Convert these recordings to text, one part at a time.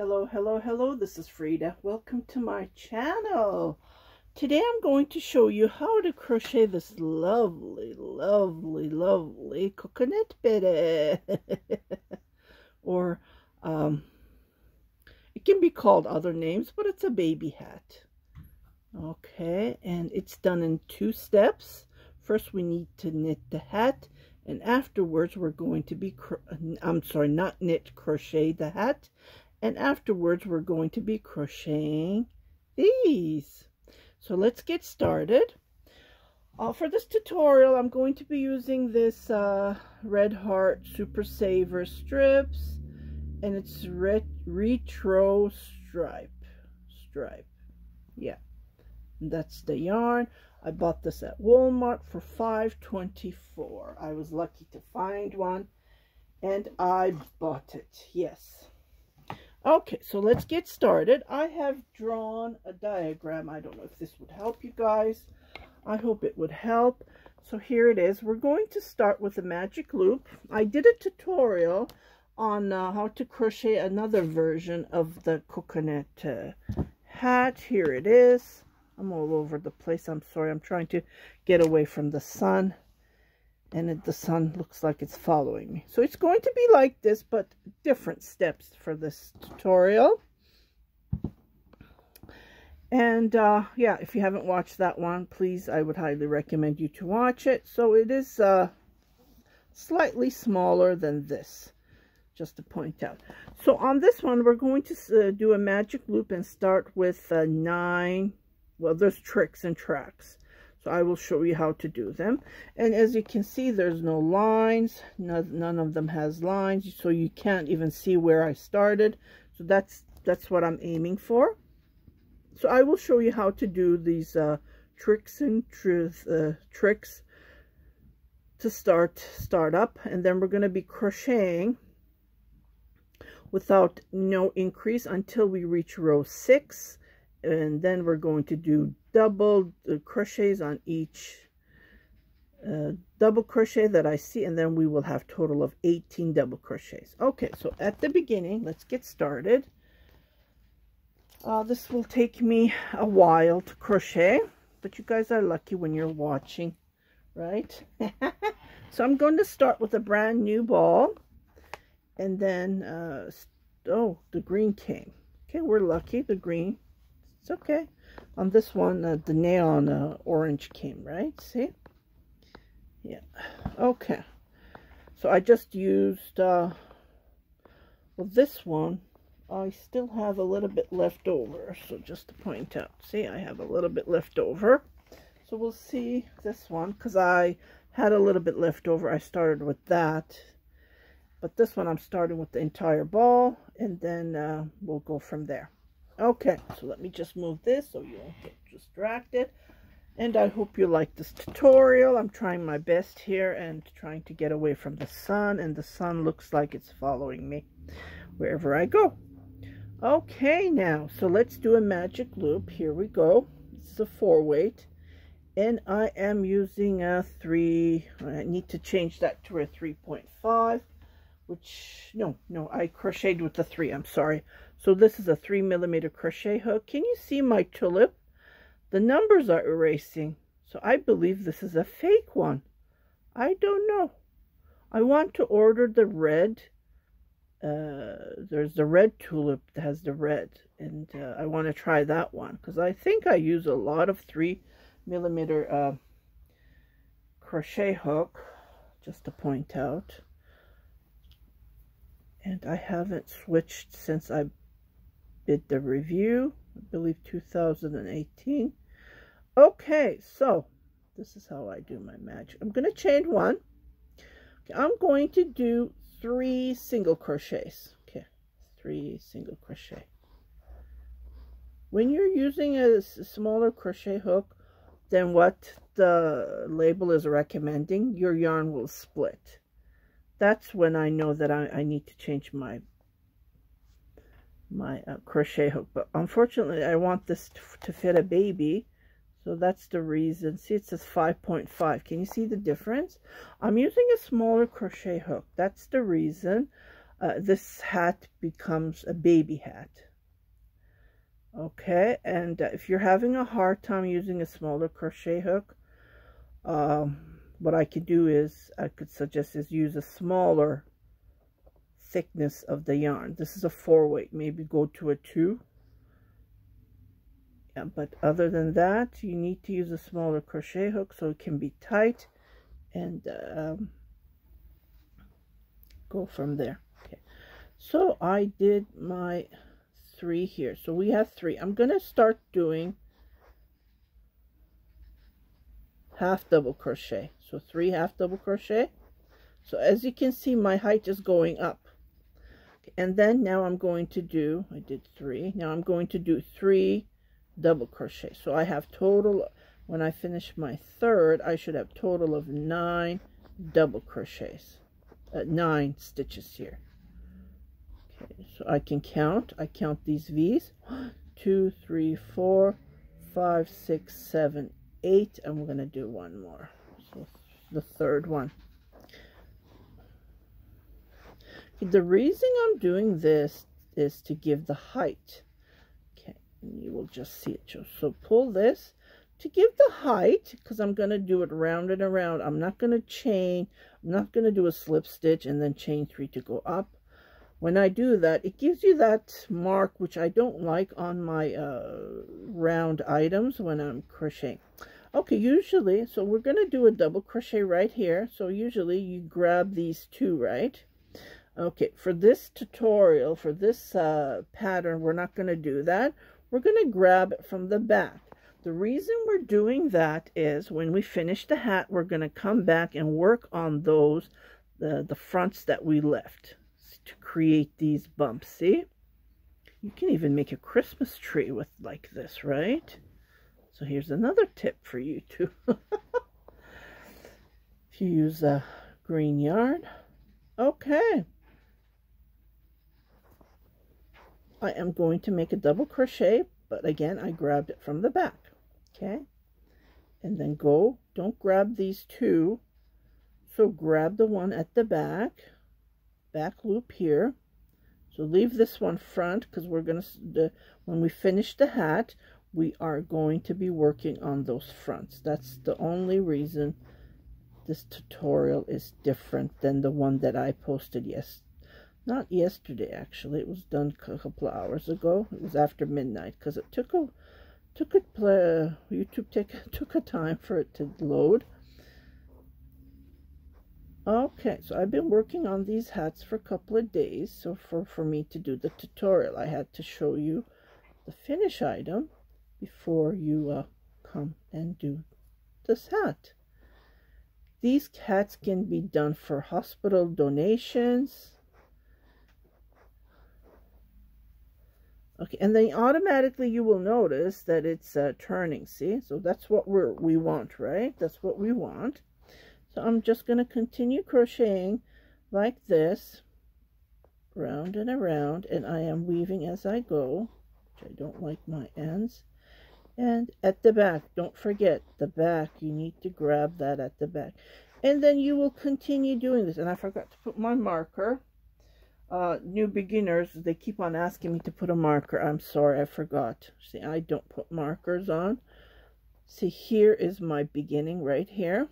Hello, hello, hello, this is Feride. Welcome to my channel. Today I'm going to show you how to crochet this lovely, lovely, lovely Kukuleta bere. or, um, it can be called other names, but it's a baby hat. Okay, and it's done in two steps. First we need to knit the hat and afterwards we're going to be I'm sorry not knit crochet the hat and afterwards we're going to be crocheting these so let's get started uh, for this tutorial I'm going to be using this uh, Red Heart Super Saver strips and it's ret retro stripe stripe yeah that's the yarn I bought this at Walmart for $5.24. I was lucky to find one and I bought it. Yes. Okay, so let's get started. I have drawn a diagram. I don't know if this would help you guys. I hope it would help. So here it is. We're going to start with a magic loop. I did a tutorial on uh, how to crochet another version of the coconut uh, hat. Here it is. I'm all over the place. I'm sorry. I'm trying to get away from the sun. And it, the sun looks like it's following me. So it's going to be like this, but different steps for this tutorial. And uh, yeah, if you haven't watched that one, please, I would highly recommend you to watch it. So it is uh, slightly smaller than this, just to point out. So on this one, we're going to uh, do a magic loop and start with uh, nine well there's tricks and tracks so I will show you how to do them. And as you can see there's no lines. None, none of them has lines so you can't even see where I started. So that's that's what I'm aiming for. So I will show you how to do these uh, tricks and uh, tricks to start start up. And then we're going to be crocheting without no increase until we reach row six and then we're going to do double crochets on each uh, double crochet that I see and then we will have total of 18 double crochets. Okay so at the beginning let's get started. Uh, this will take me a while to crochet but you guys are lucky when you're watching right? So I'm going to start with a brand new ball and then uh, oh the green came. Okay we're lucky the green it's okay. On this one, uh, the neon uh, orange came, right? See? Yeah. Okay. So I just used, uh, well, this one, I still have a little bit left over. So just to point out, see, I have a little bit left over. So we'll see this one, because I had a little bit left over. I started with that. But this one, I'm starting with the entire ball, and then uh, we'll go from there. Okay, so let me just move this so you won't get distracted. And I hope you like this tutorial. I'm trying my best here and trying to get away from the sun. And the sun looks like it's following me wherever I go. Okay, now, so let's do a magic loop. Here we go. Is a four weight. And I am using a three. I need to change that to a 3.5 which no no I crocheted with the three I'm sorry so this is a three millimeter crochet hook. Can you see my tulip? The numbers are erasing. So I believe this is a fake one. I don't know. I want to order the red uh, there's the red tulip that has the red and uh, I want to try that one because I think I use a lot of three millimeter uh, crochet hook just to point out. And I haven't switched since I did the review I believe 2018 okay so this is how I do my magic I'm going to chain one. Okay, I'm going to do three single crochets. Okay three single crochet. When you're using a smaller crochet hook than what the label is recommending your yarn will split. That's when I know that I, I need to change my my uh, crochet hook. But unfortunately, I want this to, fit a baby. So that's the reason. See, it says 5.5. Can you see the difference? I'm using a smaller crochet hook. That's the reason. uh, this hat becomes a baby hat. Okay, and uh, if you're having a hard time using a smaller crochet hook, um, what I could do is, I could suggest is use a smaller thickness of the yarn. This is a four weight, maybe go to a two. Yeah, but other than that, you need to use a smaller crochet hook so it can be tight and um, go from there. Okay, so I did my three here. So we have three. I'm going to start doing half double crochet. So three half double crochet. So as you can see, my height is going up. And then now I'm going to do, I did three. Now I'm going to do three double crochet. So I have total, when I finish my third, I should have total of nine double crochets. Uh, nine stitches here. Okay, so I can count. I count these V's. Two, three, four, five, six, seven, eight. And we're going to do one more. So the third one. The reason I'm doing this is to give the height. Okay, and you will just see it. So pull this to give the height, because I'm going to do it round and around. I'm not going to chain. I'm not going to do a slip stitch and then chain three to go up. When I do that, it gives you that mark, which I don't like on my uh, round items when I'm crocheting. Okay, usually, so we're going to do a double crochet right here. So usually you grab these two, right? Okay, for this tutorial, for this uh, pattern, we're not going to do that. We're going to grab it from the back. The reason we're doing that is when we finish the hat, we're going to come back and work on those, the, the fronts that we left to create these bumps. See? You can even make a Christmas tree with like this, right? So here's another tip for you too. if you use a green yarn. Okay. I am going to make a double crochet, but again, I grabbed it from the back, okay? And then go, don't grab these two, so grab the one at the back, back loop here. So leave this one front because we're going to, when we finish the hat, we are going to be working on those fronts. That's the only reason this tutorial is different than the one that I posted yes not yesterday actually. It was done a couple of hours ago. It was after midnight because it took a took it play, youtube take, took a time for it to load. Okay so i've been working on these hats for a couple of days. So for for me to do the tutorial i had to show you the finish item before you uh, come and do this hat. These hats can be done for hospital donations Okay, and then automatically you will notice that it's uh, turning, see? So that's what we're, we want, right? That's what we want. So I'm just going to continue crocheting like this, round and around, and I am weaving as I go, which I don't like my ends. And at the back, don't forget, the back, you need to grab that at the back. And then you will continue doing this. And I forgot to put my marker uh, new beginners, they keep on asking me to put a marker. I'm sorry, I forgot. See, I don't put markers on. See, here is my beginning right here.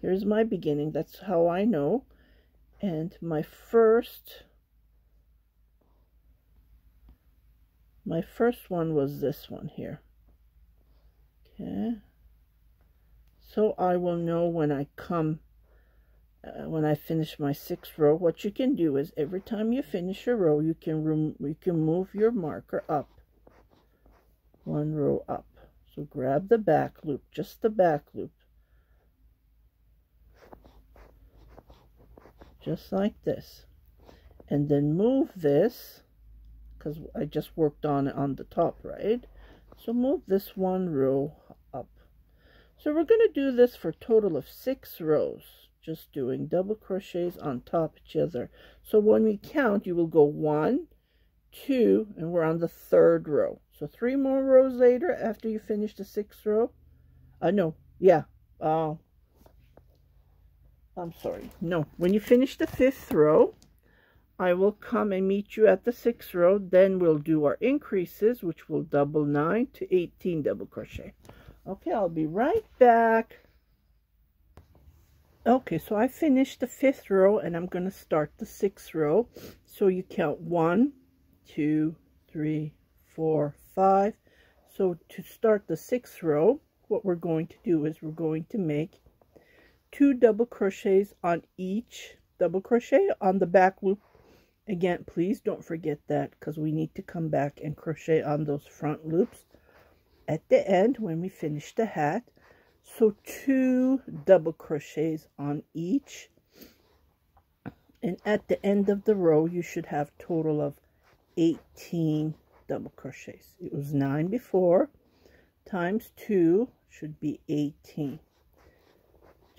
Here's my beginning. That's how I know. And my first, my first one was this one here. Okay. So I will know when I come uh, when I finish my sixth row, what you can do is every time you finish a row, you can you can move your marker up. One row up. So grab the back loop, just the back loop. Just like this. And then move this, because I just worked on it on the top, right? So move this one row up. So we're going to do this for a total of six rows just doing double crochets on top each other. So when we count, you will go one, two, and we're on the third row. So three more rows later after you finish the sixth row. Uh, no, yeah. Uh, I'm sorry, no, when you finish the fifth row, I will come and meet you at the sixth row. Then we'll do our increases, which will double nine to 18 double crochet. Okay, I'll be right back. Okay, so I finished the fifth row and I'm going to start the sixth row. So you count one, two, three, four, five. So to start the sixth row, what we're going to do is we're going to make two double crochets on each double crochet on the back loop. Again, please don't forget that because we need to come back and crochet on those front loops at the end when we finish the hat so two double crochets on each. And at the end of the row you should have total of 18 double crochets. It was 9 before. Times 2 should be 18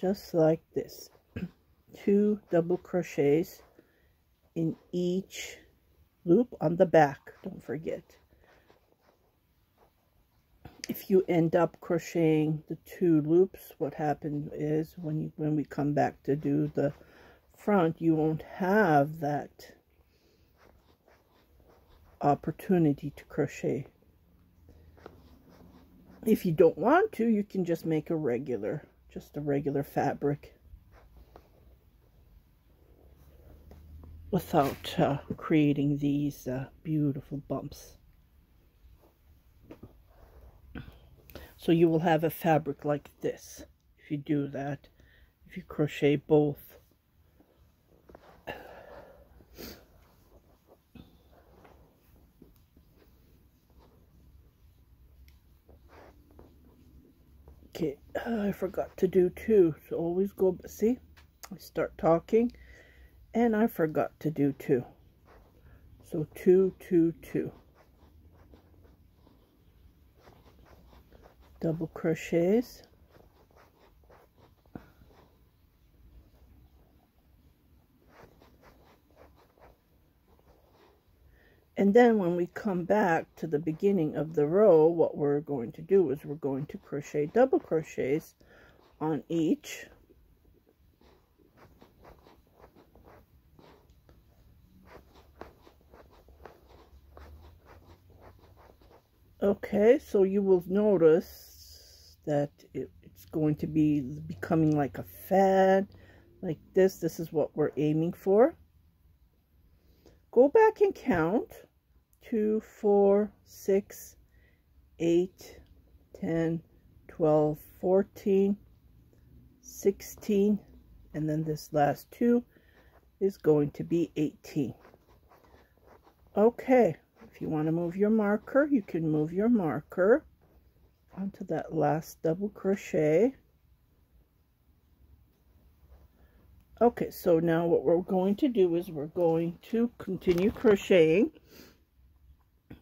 just like this. Two double crochets in each loop on the back. Don't forget if you end up crocheting the two loops what happens is when you when we come back to do the front you won't have that opportunity to crochet. If you don't want to you can just make a regular just a regular fabric without uh, creating these uh, beautiful bumps So you will have a fabric like this if you do that. If you crochet both. Okay, I forgot to do two. So always go, see, I start talking and I forgot to do two. So two, two, two. Double crochets. And then when we come back to the beginning of the row what we're going to do is we're going to crochet double crochets on each. Okay so you will notice that it, it's going to be becoming like a fad like this. This is what we're aiming for. Go back and count. 2 4 6 8 10 12 14 16 and then this last two is going to be 18 okay if you want to move your marker you can move your marker onto that last double crochet. Okay so now what we're going to do is we're going to continue crocheting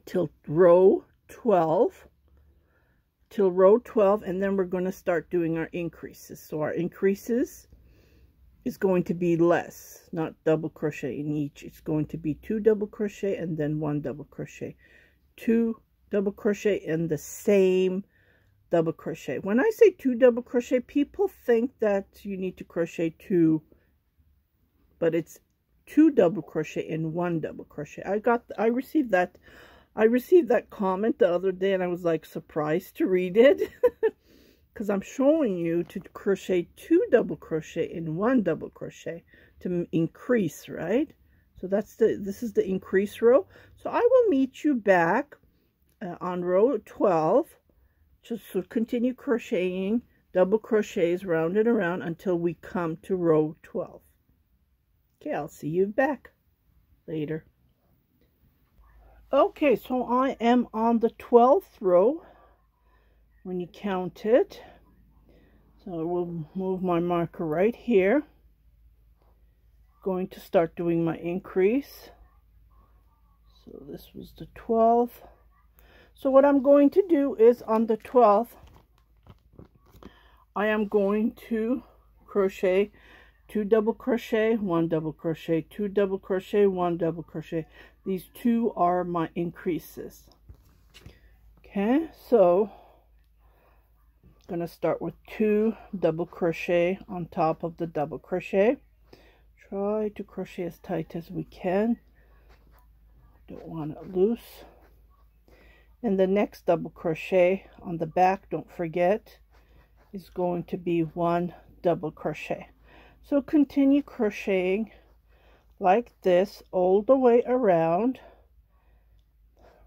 till row 12 till row 12 and then we're going to start doing our increases. So our increases is going to be less not double crochet in each. It's going to be two double crochet and then one double crochet. Two double crochet in the same double crochet. When I say two double crochet, people think that you need to crochet two, but it's two double crochet in one double crochet. I got, I received that, I received that comment the other day and I was like surprised to read it because I'm showing you to crochet two double crochet in one double crochet to increase, right? So that's the, this is the increase row. So I will meet you back uh, on row 12 just so continue crocheting double crochets round and around until we come to row 12 okay i'll see you back later. Okay so i am on the 12th row when you count it. So I will move my marker right here. Going to start doing my increase. So this was the 12th so what I'm going to do is on the 12th, I am going to crochet two double crochet, one double crochet, two double crochet, one double crochet. These two are my increases. Okay, so I'm going to start with two double crochet on top of the double crochet try to crochet as tight as we can don't want it loose and the next double crochet on the back don't forget is going to be one double crochet. So continue crocheting like this all the way around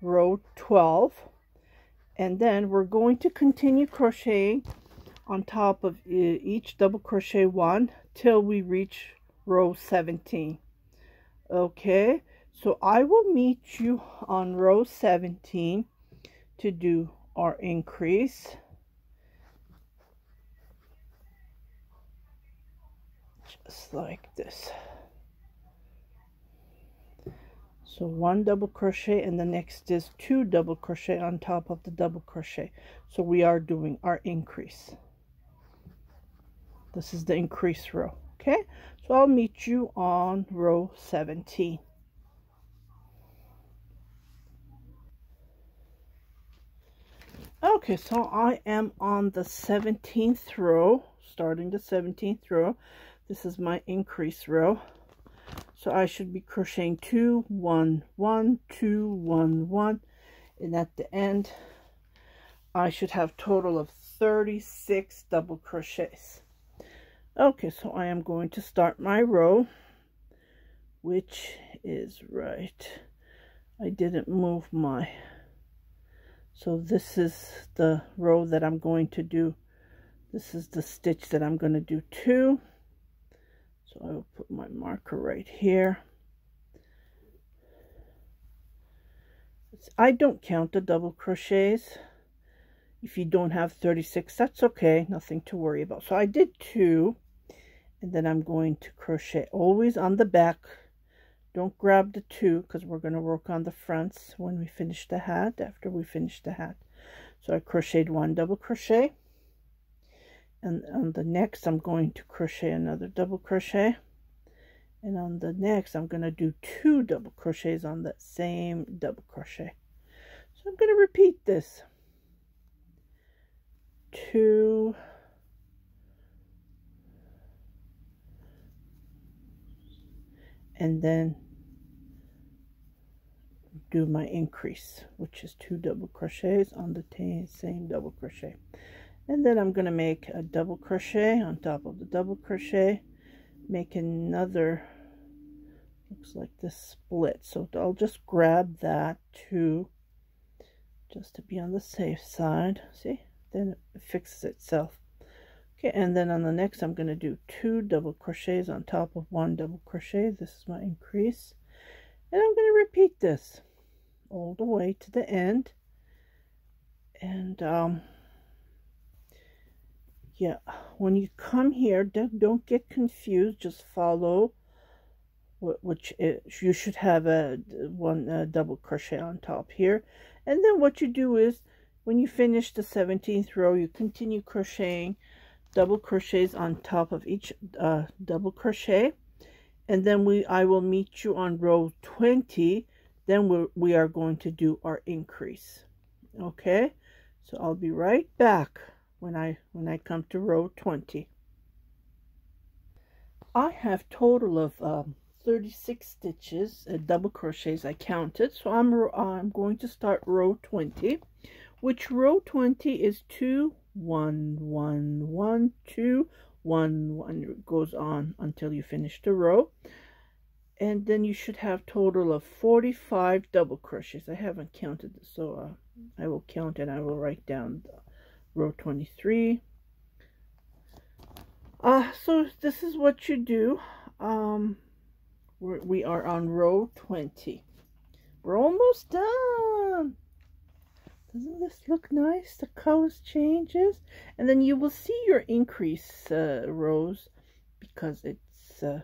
row 12 and then we're going to continue crocheting on top of each double crochet one till we reach row 17 okay so I will meet you on row 17 to do our increase. Just like this. So one double crochet and the next is two double crochet on top of the double crochet. So we are doing our increase. This is the increase row okay? So I'll meet you on row 17 okay so I am on the 17th row starting the 17th row. This is my increase row. So I should be crocheting two one one two one one. And at the end I should have total of 36 double crochets. Okay so I am going to start my row which is right. I didn't move my so this is the row that I'm going to do this is the stitch that I'm going to do two so I will put my marker right here. I don't count the double crochets. If you don't have 36, that's okay. Nothing to worry about. So I did two. And then I'm going to crochet always on the back. Don't grab the two because we're going to work on the fronts when we finish the hat, after we finish the hat. So I crocheted one double crochet. And on the next I'm going to crochet another double crochet. And on the next I'm going to do two double crochets on that same double crochet. So I'm going to repeat this. Two and then do my increase which is two double crochets on the same double crochet. And then I'm going to make a double crochet on top of the double crochet make another looks like this split. So I'll just grab that too just to be on the safe side. See? Then it fixes itself okay and then on the next I'm going to do two double crochets on top of one double crochet. This is my increase. And I'm going to repeat this all the way to the end. And um, yeah when you come here don't, get confused. Just follow which is, you should have a one a double crochet on top here. And then what you do is when you finish the 17th row you continue crocheting double crochets on top of each uh, double crochet and then we I will meet you on row 20 then we we are going to do our increase okay so I'll be right back when I when I come to row 20. I have total of um, 36 stitches, uh, double crochets I counted. So I'm, I'm going to start row 20, which row 20 is 2, 1, 1, 1, 2, 1, 1. It goes on until you finish the row. And then you should have total of 45 double crochets. I haven't counted this, so uh, I will count and I will write down row 23 uh so this is what you do um we're, we are on row 20 we're almost done doesn't this look nice? The colors changes. And then you will see your increase uh, rows because it's uh,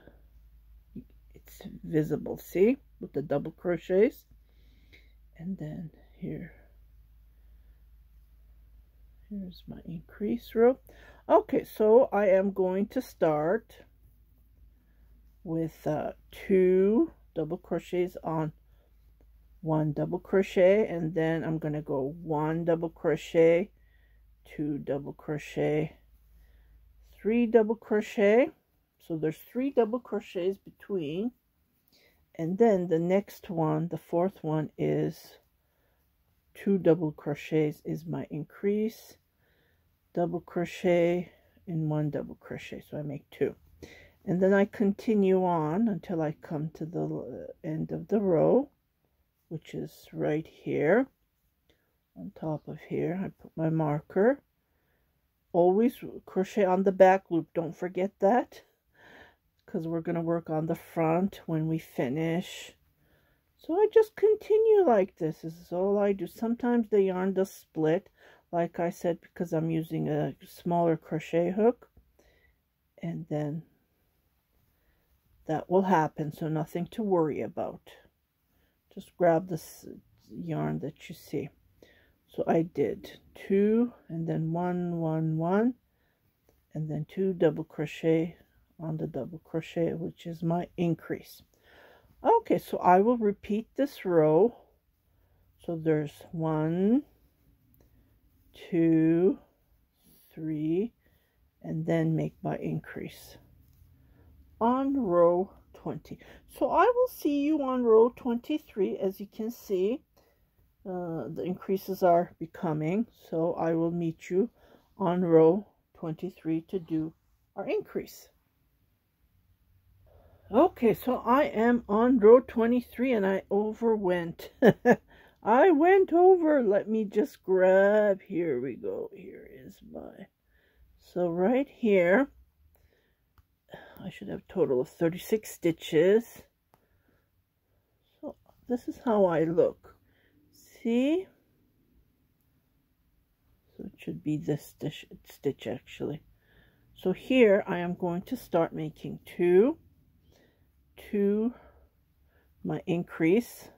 it's visible. See? With the double crochets. And then here. Here's my increase row. Okay so I am going to start with uh, two double crochets on one double crochet and then I'm going to go one double crochet two double crochet three double crochet. So there's three double crochets between. And then the next one the fourth one is two double crochets is my increase. Double crochet in one double crochet so I make two. And then I continue on until I come to the end of the row which is right here on top of here I put my marker always crochet on the back loop don't forget that because we're going to work on the front when we finish so I just continue like this. This is all I do. Sometimes the yarn does split, like I said, because I'm using a smaller crochet hook. And then that will happen, so nothing to worry about. Just grab this yarn that you see. So I did two, and then one, one, one, and then two double crochet on the double crochet, which is my increase. Okay, so I will repeat this row. So there's one, two, three, and then make my increase on row 20. So I will see you on row 23. As you can see, uh, the increases are becoming. So I will meet you on row 23 to do our increase. Okay, so I am on row 23 and I overwent. I went over. Let me just grab. Here we go. Here is my. So right here, I should have a total of 36 stitches. So this is how I look. See? So it should be this stitch, stitch actually. So here I am going to start making two two, my increase.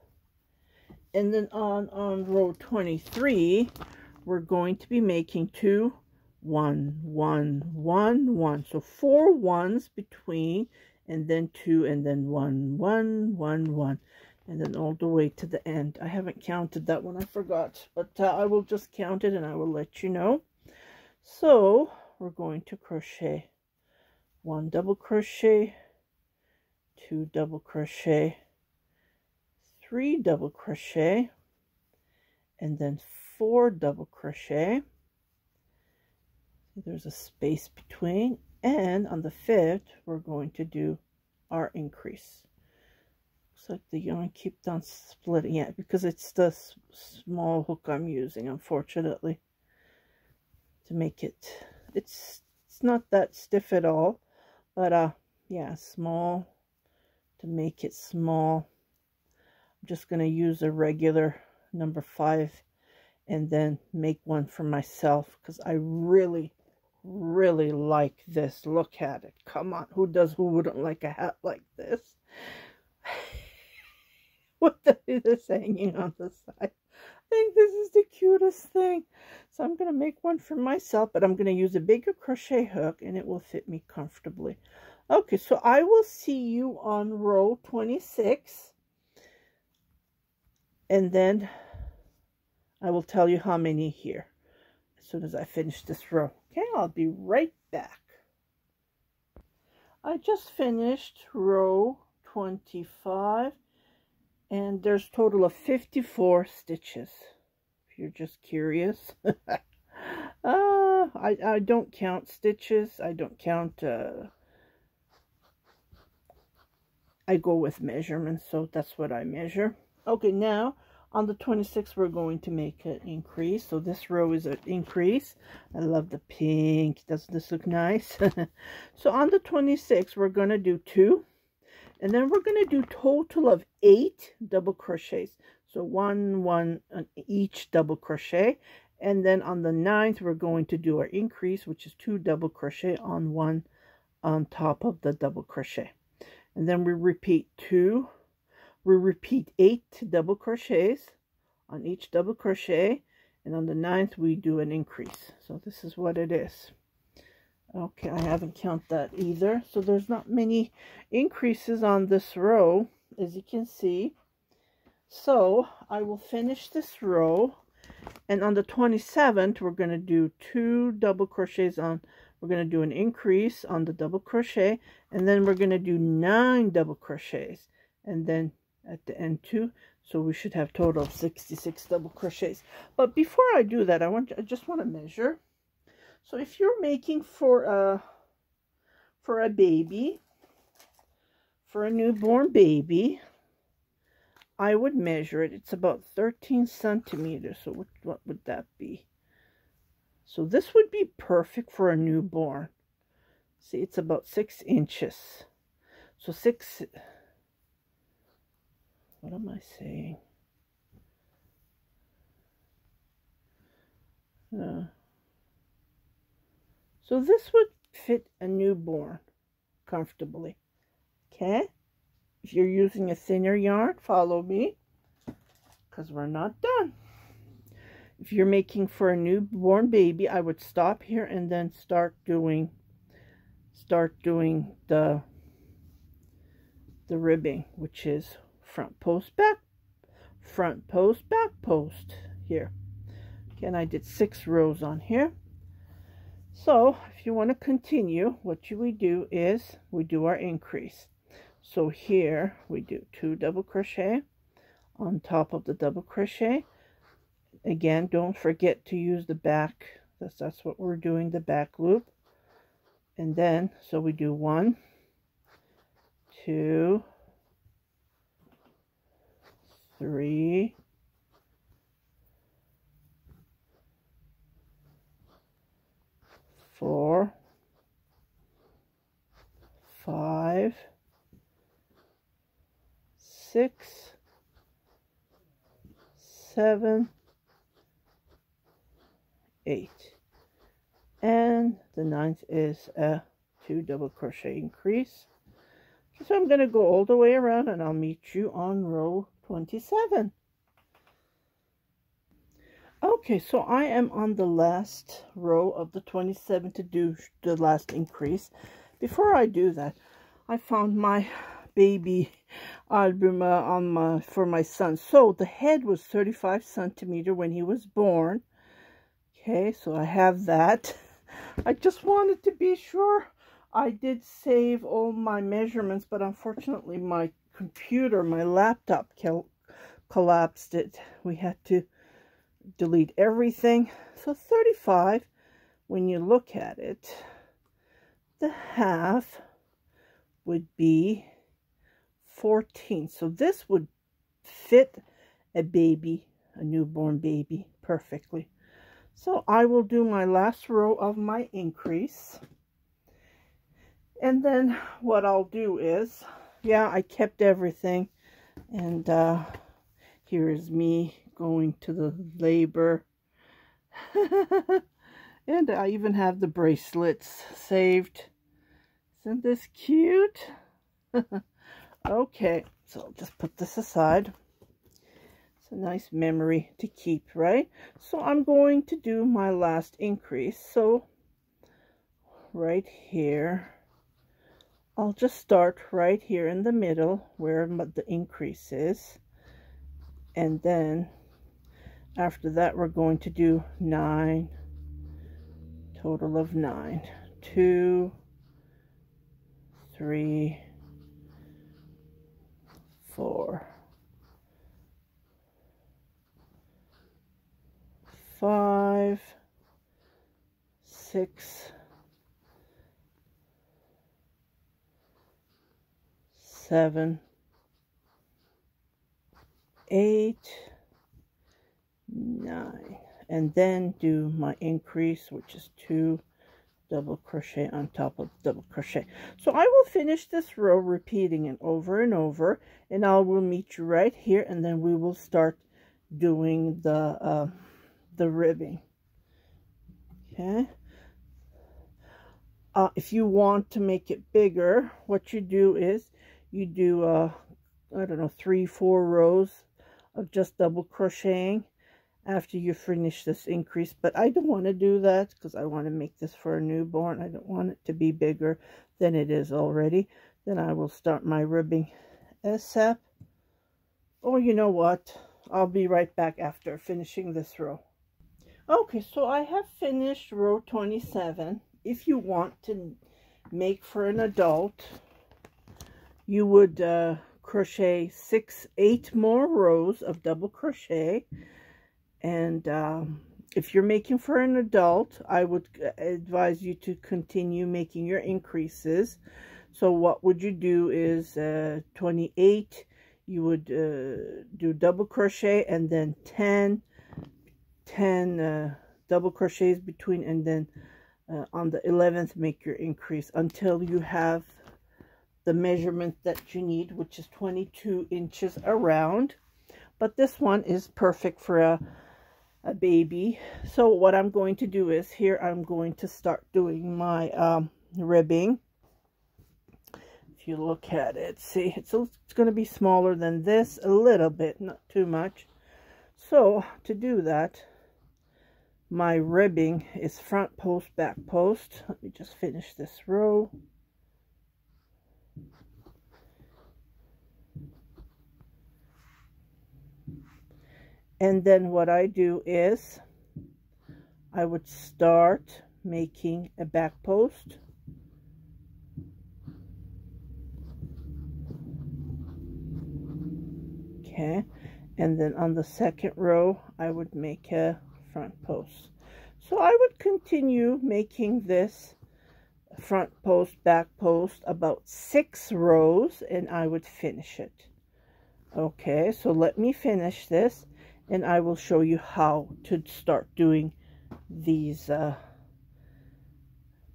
And then on, on row 23, we're going to be making two, one, one, one, one. So four ones between, and then two, and then one, one, one, one. And then all the way to the end. I haven't counted that one, I forgot. But uh, I will just count it and I will let you know. So we're going to crochet one double crochet two double crochet three double crochet and then four double crochet there's a space between and on the fifth we're going to do our increase looks like the yarn keeps on splitting it because it's the small hook I'm using unfortunately to make it it's it's not that stiff at all but uh yeah small to make it small. I'm just going to use a regular number five and then make one for myself because I really, really like this. Look at it. Come on. Who does, who wouldn't like a hat like this? what the is hanging on the side? I think this is the cutest thing. So I'm going to make one for myself, but I'm going to use a bigger crochet hook and it will fit me comfortably. Okay, so I will see you on row 26. And then I will tell you how many here as soon as I finish this row. Okay, I'll be right back. I just finished row 25 and there's total of 54 stitches if you're just curious. uh, I, I don't count stitches. I don't count uh, I go with measurements, so that's what I measure. Okay, now on the 26th, we're going to make an increase. So this row is an increase. I love the pink. Doesn't this look nice? so on the 26th, we're going to do two. And then we're going to do total of eight double crochets. So one, one on each double crochet. And then on the ninth, we're going to do our increase, which is two double crochet on one on top of the double crochet and then we repeat two we repeat eight double crochets on each double crochet and on the ninth we do an increase. So this is what it is. Okay I haven't counted that either. So there's not many increases on this row as you can see. So I will finish this row and on the 27th we're going to do two double crochets on we're going to do an increase on the double crochet and then we're going to do nine double crochets and then at the end too. So we should have total of 66 double crochets. But before I do that I want I just want to measure. So if you're making for a for a baby for a newborn baby I would measure it. It's about 13 centimeters. So what, what would that be? So this would be perfect for a newborn. See it's about six inches. So six what am I saying? Uh, so this would fit a newborn comfortably. Okay? If you're using a thinner yarn, follow me because we're not done. If you're making for a newborn baby, I would stop here and then start doing start doing the the ribbing, which is front post back front post back post here. Again I did six rows on here. So if you want to continue what we do is we do our increase. So here we do two double crochet on top of the double crochet. Again don't forget to use the back that's that's what we're doing the back loop. And then so we do one two three, four, five, six, seven, eight. And the ninth is a two double crochet increase. So I'm going to go all the way around and I'll meet you on row 27. Okay, so I am on the last row of the 27 to do the last increase. Before I do that, I found my baby album uh, on my for my son. So the head was 35 centimeter when he was born. Okay, so I have that. I just wanted to be sure I did save all my measurements, but unfortunately my computer, my laptop collapsed it. We had to delete everything. So 35, when you look at it, the half would be 14. So this would fit a baby, a newborn baby, perfectly. So I will do my last row of my increase. And then what I'll do is yeah, I kept everything. And uh, here is me going to the labor. and I even have the bracelets saved. Isn't this cute? okay, so I'll just put this aside. It's a nice memory to keep, right? So I'm going to do my last increase. So right here I'll just start right here in the middle where the increase is. And then after that, we're going to do nine, total of nine. Two, three, four, five, six, seven, eight, nine, and then do my increase, which is two double crochet on top of double crochet. So I will finish this row repeating it over and over, and I will meet you right here, and then we will start doing the uh, the ribbing. Okay. Uh, if you want to make it bigger, what you do is you do, uh, I don't know, three, four rows of just double crocheting after you finish this increase. But I don't want to do that because I want to make this for a newborn. I don't want it to be bigger than it is already. Then I will start my ribbing ASAP. Or you know what? I'll be right back after finishing this row. Okay, so I have finished row 27. If you want to make for an adult, you would uh, crochet six, eight more rows of double crochet. And um, if you're making for an adult, I would advise you to continue making your increases. So what would you do is uh, 28, you would uh, do double crochet and then 10, 10 uh, double crochets between and then uh, on the 11th make your increase until you have the measurement that you need which is 22 inches around but this one is perfect for a, a baby so what I'm going to do is here I'm going to start doing my um, ribbing if you look at it see it's, it's going to be smaller than this a little bit not too much so to do that my ribbing is front post, back post. Let me just finish this row. And then what I do is I would start making a back post. Okay, and then on the second row, I would make a front post. So I would continue making this front post, back post about six rows and I would finish it. Okay, so let me finish this and I will show you how to start doing these uh,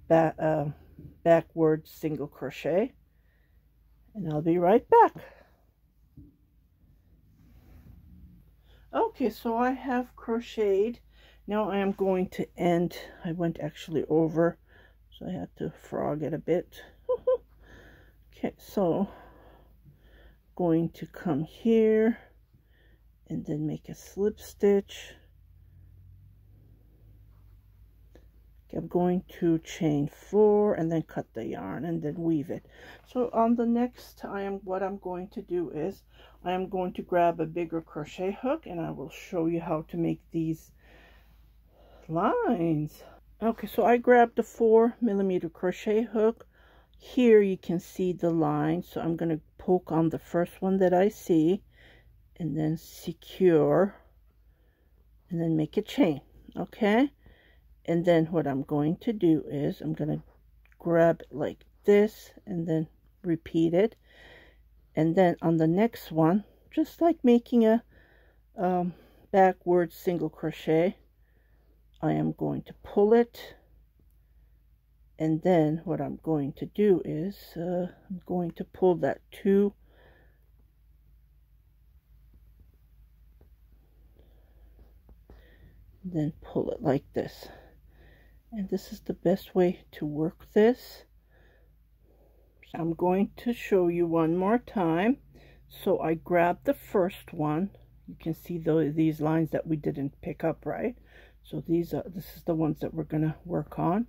uh, backward single crochet and I'll be right back. Okay, so I have crocheted now I am going to end, I went actually over, so I had to frog it a bit. okay, so going to come here and then make a slip stitch. I'm going to chain four and then cut the yarn and then weave it. So on the next time, what I'm going to do is I am going to grab a bigger crochet hook and I will show you how to make these lines. Okay, so I grabbed the four millimeter crochet hook. Here you can see the line. So I'm going to poke on the first one that I see and then secure and then make a chain. Okay. And then what I'm going to do is I'm going to grab it like this and then repeat it. And then on the next one, just like making a um, backward single crochet, I am going to pull it and then what I'm going to do is uh, I'm going to pull that two then pull it like this. And this is the best way to work this. So I'm going to show you one more time. So I grabbed the first one. You can see the, these lines that we didn't pick up right? So these are this is the ones that we're gonna work on.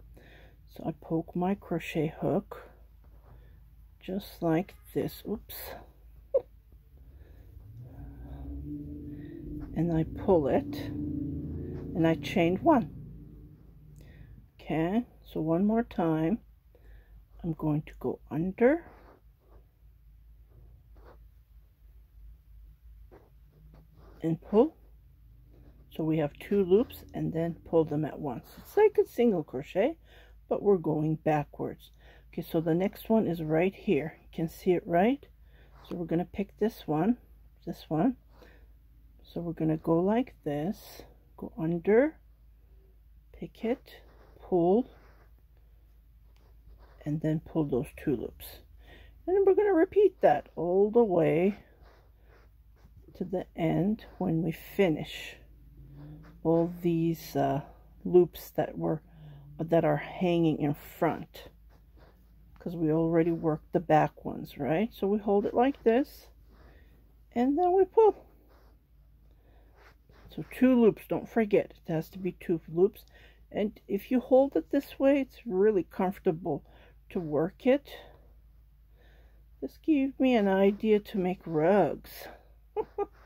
So I poke my crochet hook just like this. Oops. And I pull it and I chain one okay so one more time I'm going to go under and pull so we have two loops and then pull them at once. It's like a single crochet, but we're going backwards. Okay, so the next one is right here. You can see it right. So we're going to pick this one, this one. So we're going to go like this, go under, pick it, pull, and then pull those two loops. And we're going to repeat that all the way to the end when we finish all these uh, loops that were that are hanging in front. Because we already worked the back ones right? So we hold it like this and then we pull so two loops don't forget it has to be two loops and if you hold it this way it's really comfortable to work it this gave me an idea to make rugs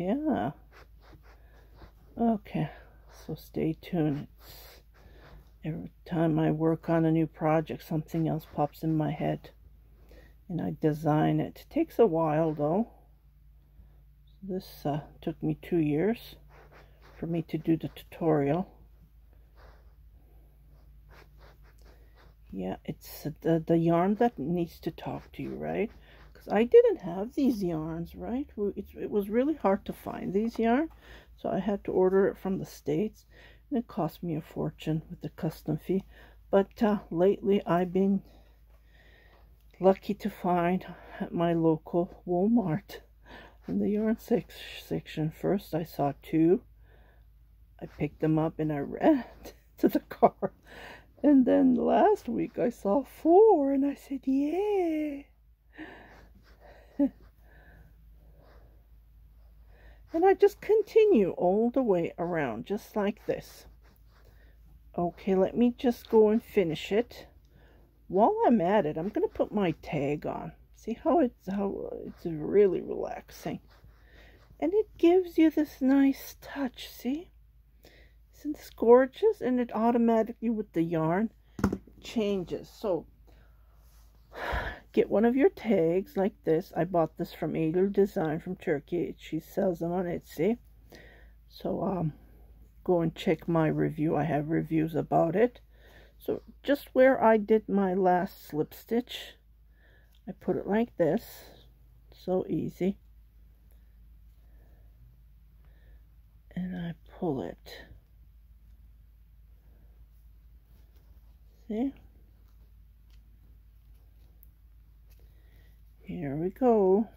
Yeah. Okay, so stay tuned. It's, every time I work on a new project, something else pops in my head. And I design it. it takes a while though. This uh, took me two years for me to do the tutorial. Yeah, it's the, the yarn that needs to talk to you, right? Because I didn't have these yarns, right? It, it was really hard to find these yarn. So I had to order it from the States. And it cost me a fortune with the custom fee. But uh, lately I've been lucky to find at my local Walmart. In the yarn section first I saw two. I picked them up and I ran to the car. And then last week I saw four and I said, yeah. and I just continue all the way around just like this. Okay, let me just go and finish it. While I'm at it, I'm going to put my tag on. See how it's how it's really relaxing. And it gives you this nice touch, see? Isn't this gorgeous? And it automatically, with the yarn, changes. So, get one of your tags like this. I bought this from Adel Design from Turkey. She sells them on Etsy. So, um, go and check my review. I have reviews about it. So, just where I did my last slip stitch, I put it like this. So easy. And I pull it. See? Here we go.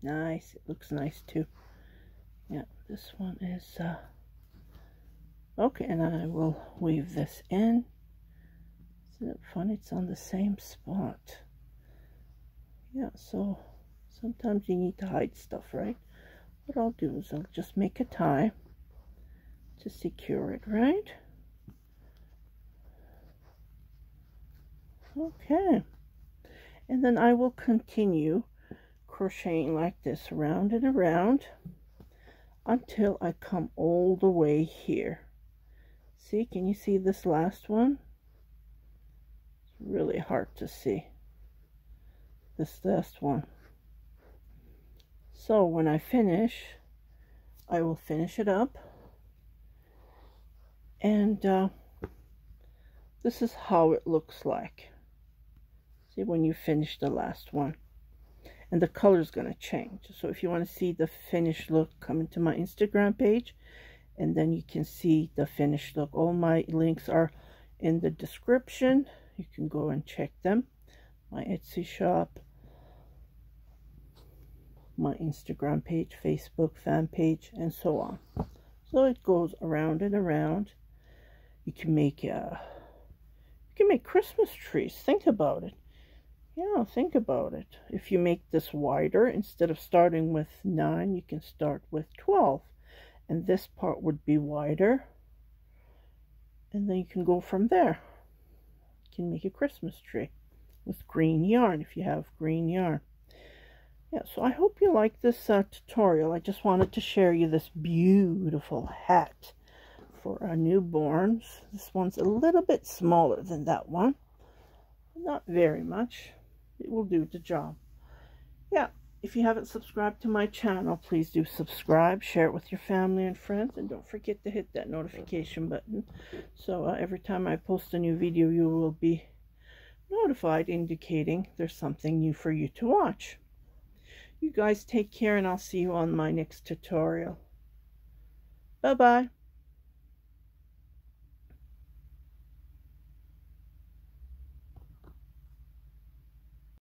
Nice. It looks nice too. Yeah, this one is, uh, okay, and I will weave this in. Isn't it fun? It's on the same spot. Yeah, so sometimes you need to hide stuff, right? What I'll do is I'll just make a tie to secure it, right? Okay. And then I will continue crocheting like this around and around until I come all the way here. See, can you see this last one? It's really hard to see. This last one. So when I finish, I will finish it up. And uh, this is how it looks like. See when you finish the last one. And the color is going to change. So if you want to see the finished look, come into my Instagram page. And then you can see the finished look. All my links are in the description. You can go and check them. My Etsy shop. My Instagram page, Facebook fan page, and so on. So it goes around and around. You can make a, uh, you can make Christmas trees. Think about it. Yeah, think about it. If you make this wider, instead of starting with 9, you can start with 12. And this part would be wider. And then you can go from there. You can make a Christmas tree with green yarn if you have green yarn. Yeah, so I hope you like this uh, tutorial. I just wanted to share you this beautiful hat for our newborns. This one's a little bit smaller than that one. Not very much it will do the job. Yeah, if you haven't subscribed to my channel, please do subscribe, share it with your family and friends, and don't forget to hit that notification button. So uh, every time I post a new video, you will be notified, indicating there's something new for you to watch. You guys take care, and I'll see you on my next tutorial. Bye-bye.